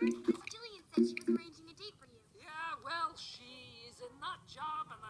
remember? Jillian said she was arranging a date for you. Yeah, well, she is in that job, and